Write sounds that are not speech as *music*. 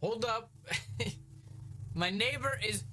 Hold up. *laughs* My neighbor is.